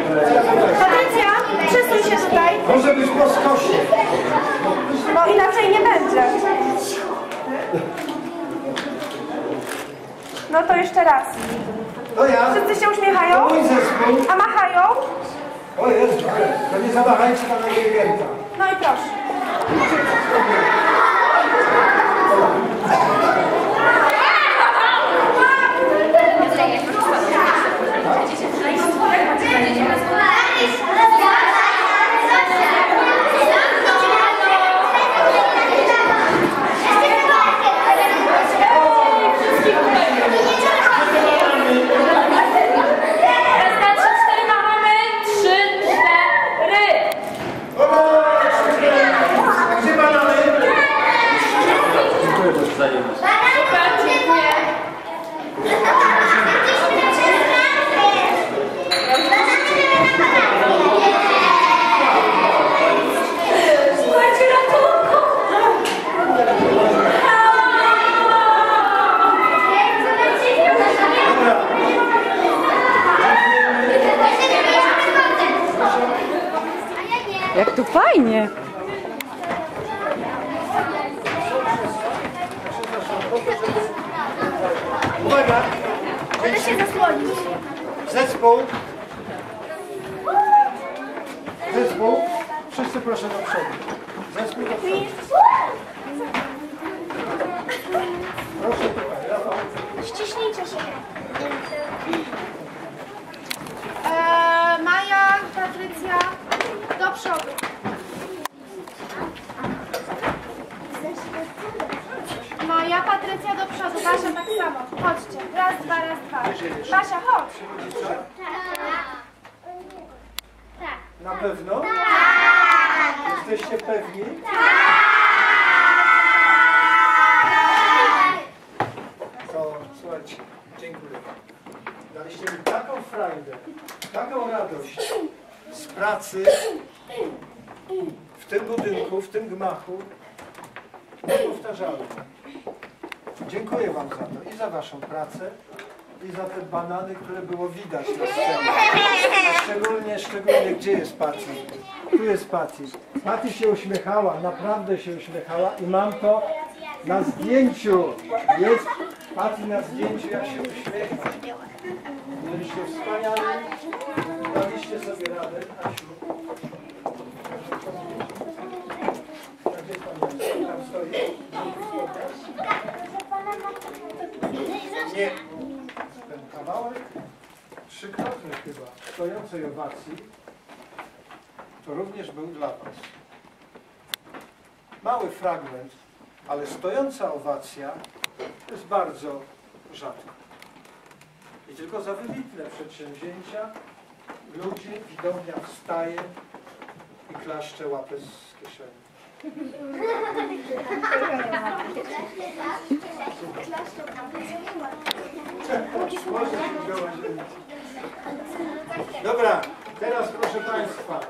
Patrycja, przesuń się tutaj, Może być po skosie. bo inaczej nie będzie. No to jeszcze raz. To ja. Wszyscy się uśmiechają, To mój zespół. a machają. O Jezu, to nie zawahajcie pana dyrygenta. No i proszę. Raz, dwa, trzy, cztery, machamy. Trzy, cztery. Gdzie banany? Super, dziękuję. Słuchajcie, ratunku. Jak tu fajnie. Uwaga. Będę się zasłonić. Zespół. Zespół. Wszyscy proszę do przodu. Zespół do przodu. Proszę tutaj. Ściśnijcie się. Eee, Maja, Patrycja, do przodu. Maja, Patrycja do przodu, Basia tak samo. Chodźcie. Raz, dwa, raz, dwa. Basia, chodź. Na pewno? Jesteście pewni? To słuchajcie, dziękuję. Daliście mi taką frajdę, taką radość z pracy w tym budynku, w tym gmachu. Niepowtarzalne. Dziękuję Wam za to i za Waszą pracę i za te banany, które było widać na scenie. Szczególnie, szczególnie gdzie jest Paty? Tu jest Paty. Paty się uśmiechała, naprawdę się uśmiechała i mam to na zdjęciu. Jest Paty na zdjęciu, jak się uśmiecha. Byliście wspaniali, daliście sobie radę. Asiu. Pan jest? Tam stoi. Nie. Ten kawałek trzykrotny chyba stojącej owacji to również był dla Was. Mały fragment, ale stojąca owacja jest bardzo rzadko. I tylko za wybitne przedsięwzięcia ludzie, widownia wstaje i klaszcze łapę z kieszeni. Dobra, teraz proszę Państwa,